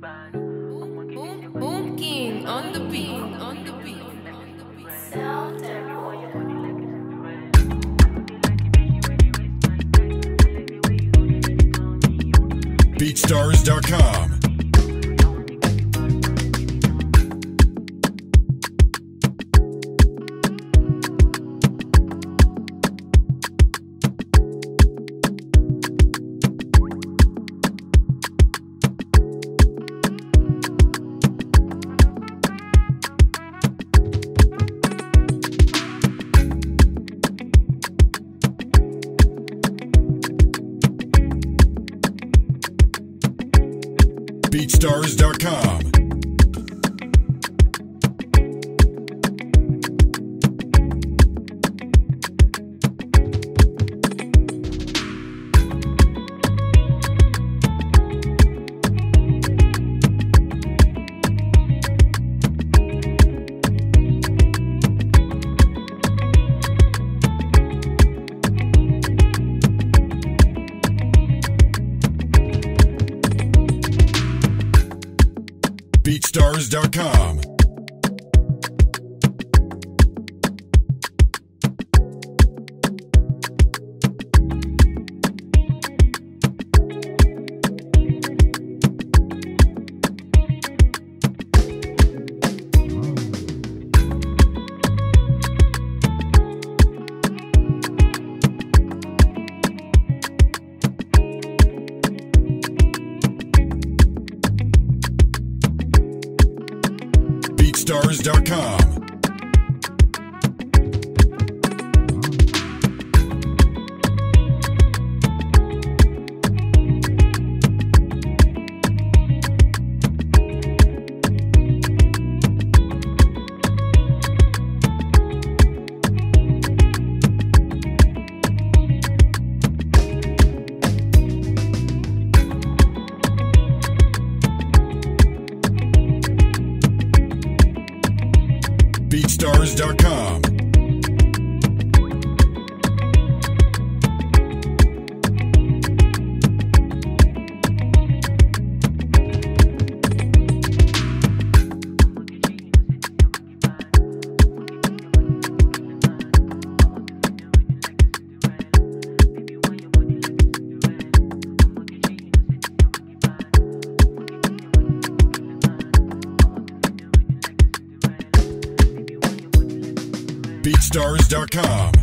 Boom, boom king on the beat, on the beat, on the beat. Sound BeatStars.com. BeatStars.com. BeatStars.com. BeatStars.com. BeatStars.com. BeatStars.com.